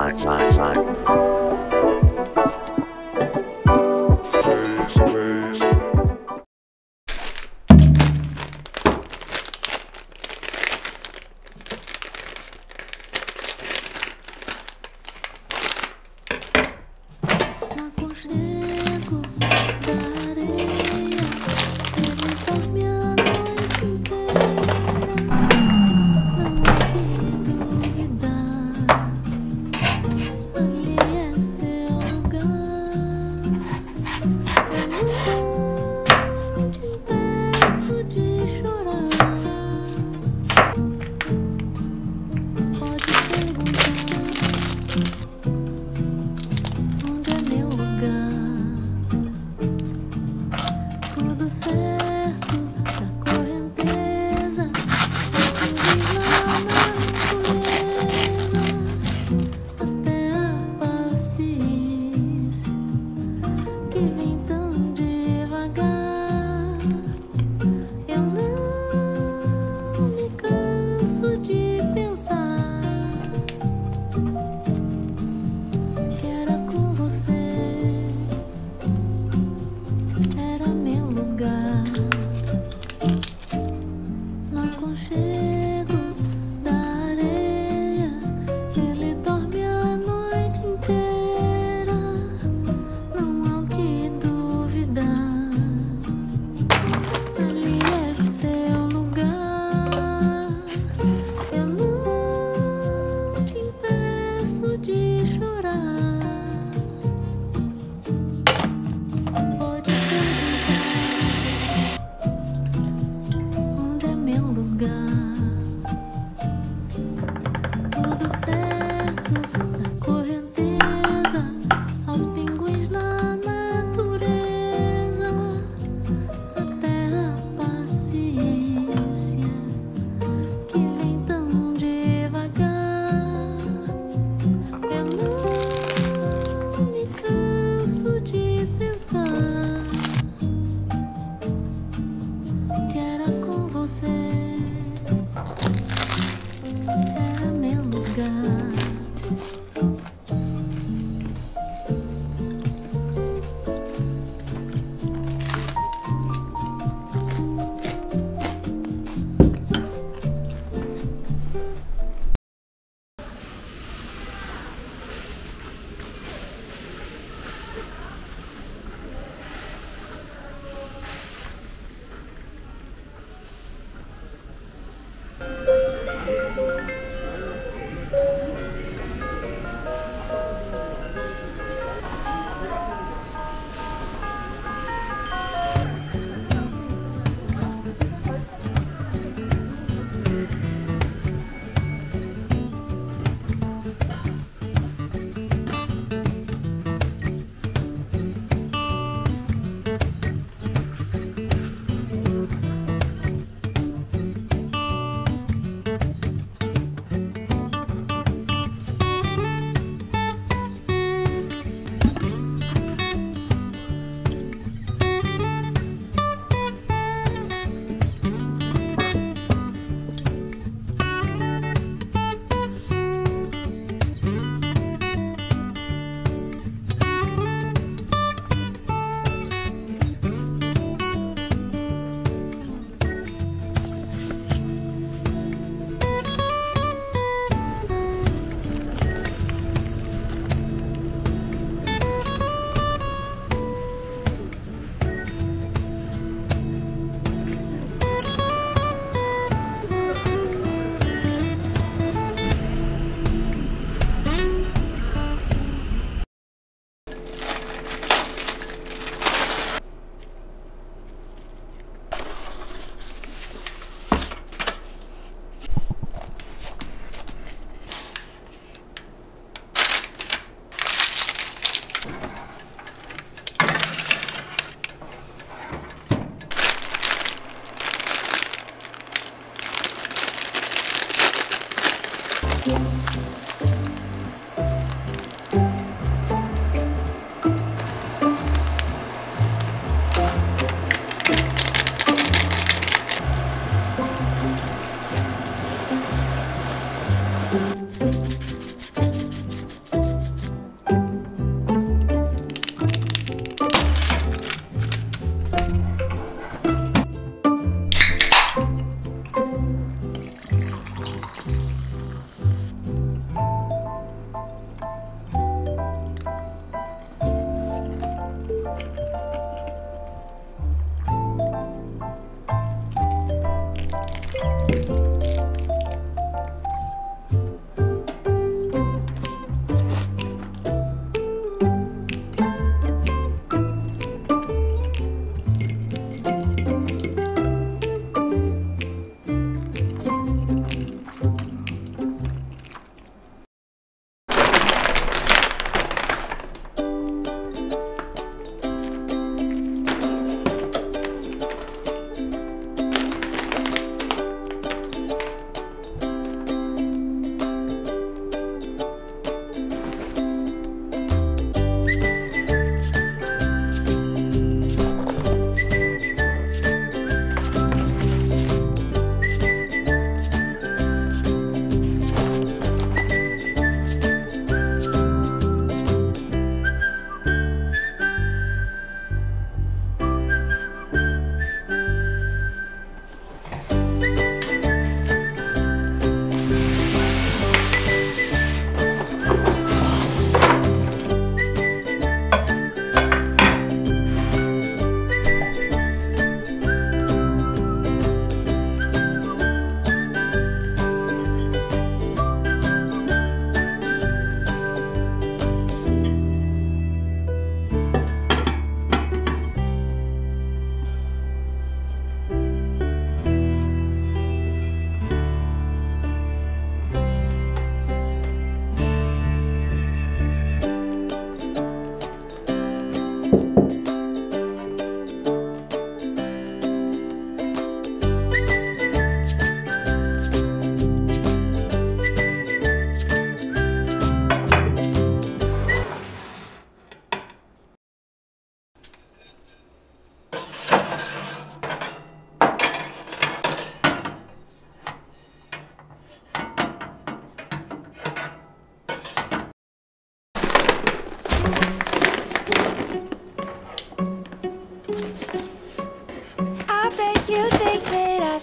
Sai, sai, sai. say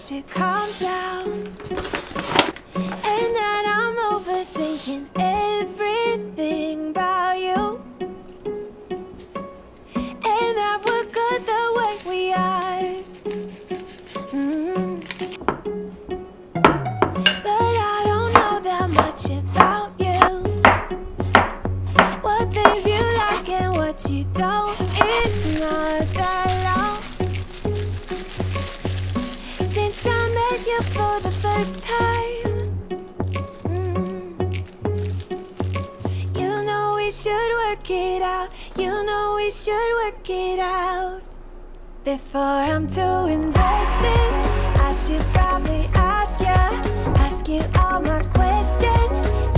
calm should work it out. You know we should work it out. Before I'm too invested, I should probably ask you, ask you all my questions.